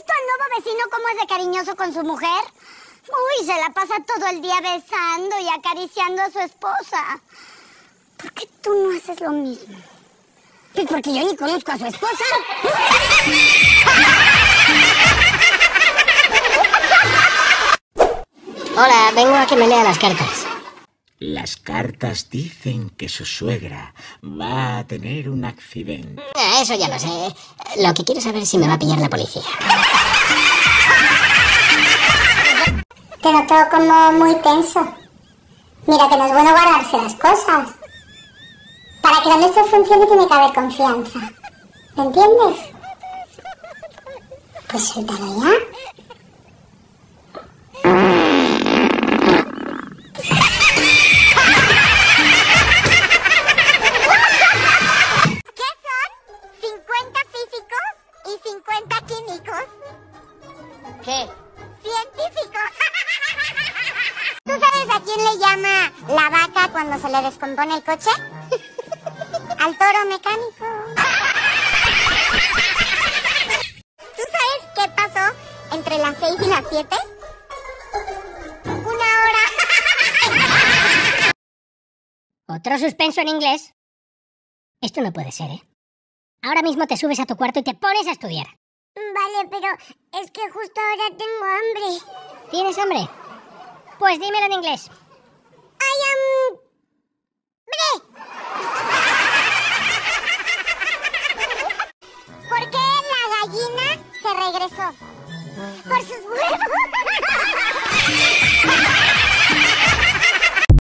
visto al nuevo vecino cómo es de cariñoso con su mujer? Uy, se la pasa todo el día besando y acariciando a su esposa. ¿Por qué tú no haces lo mismo? Pues porque yo ni conozco a su esposa. Hola, vengo a que me lea las cartas. Las cartas dicen que su suegra va a tener un accidente. Ah, eso ya lo sé. Lo que quiero saber es si me va a pillar la policía. Te noto como muy tenso. Mira que no es bueno guardarse las cosas. Para que lo nuestro funcione tiene que haber confianza. ¿Me entiendes? Pues suéltalo ya. Y 50 químicos? ¿Qué? científicos. ¿Tú sabes a quién le llama la vaca cuando se le descompone el coche? Al toro mecánico. ¿Tú sabes qué pasó entre las 6 y las 7? Una hora. ¿Otro suspenso en inglés? Esto no puede ser, ¿eh? Ahora mismo te subes a tu cuarto y te pones a estudiar. Vale, pero es que justo ahora tengo hambre. ¿Tienes hambre? Pues dímelo en inglés. I am... bre. ¿Por qué la gallina se regresó? Por sus huevos.